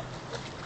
Yep.